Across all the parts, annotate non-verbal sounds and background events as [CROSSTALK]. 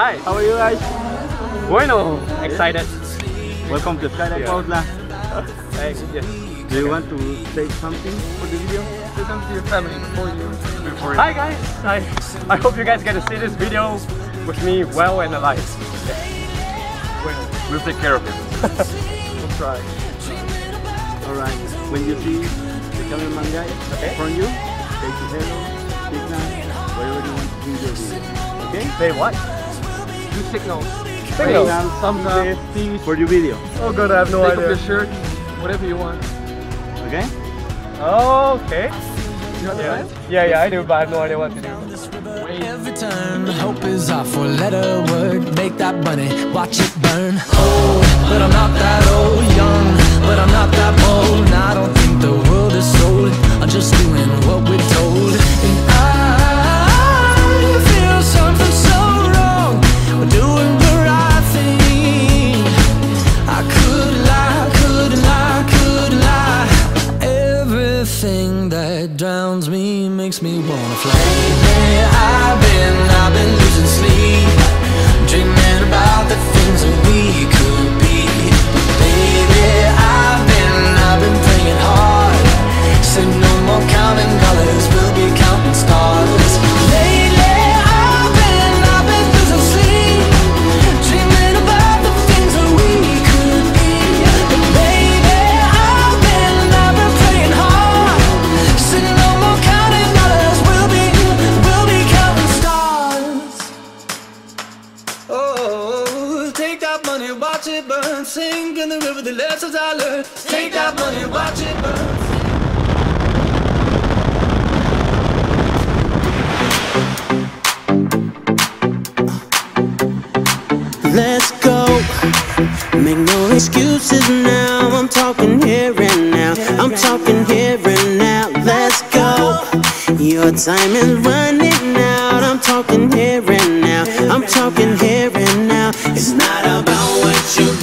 Hi, how are you guys? Bueno, excited. Welcome to Skydive Yeah. Cuautla. Thanks. Yes. Do you want to say something for the video? Say something to your family before you. Before Hi guys. Hi. I hope you guys get to see this video with me well and alive. Bueno, We'll take care of it. [LAUGHS] we'll try. Alright. When you see the cameraman guy Okay. from you, say to hello, signal, whatever you want to do your video. Okay? Say what? Do signals. Signal, thumbs up, peace. for your video. Oh, oh god, I have no Take idea. off your shirt, whatever you want. Okay? Okay. You know Yeah. yeah, yeah, I do, but I have no idea what to do. Every turn, hope is our four letter word. Make that money, watch it burn. Old, but I'm not that old. Young, but I'm not that bold. I don't think the world is sold. I'm just doing what we're told. That drowns me makes me wanna fly. Lately, I've been, I've been losing sleep, dreaming about the things that we could in the river, the lessons I learned. Take that money, watch it burn. Let's go. Make no excuses now. I'm talking here and now. I'm talking here and now. Let's go. Your time is running out. I'm talking here and now. I'm talking here and now. It's not about what you've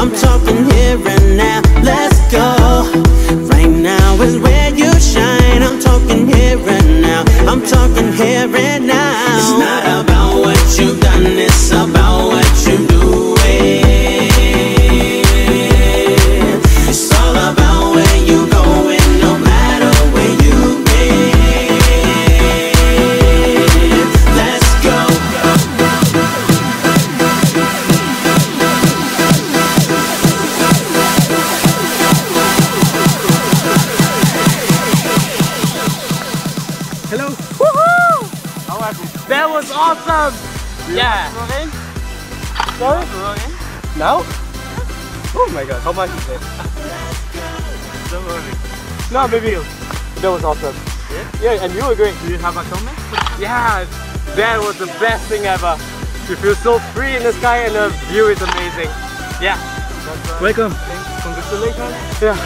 I'm talking here and now. Let's go. Right now is where That was awesome! Yeah. Sorry? Now? Oh my god, how much is it? No, maybe. That was awesome. Yeah? Yeah, and you agree. Do you have a comment? Yeah, that was the best thing ever. You feel so free in the sky and the view is amazing. Yeah. Welcome. Congratulations. Yeah.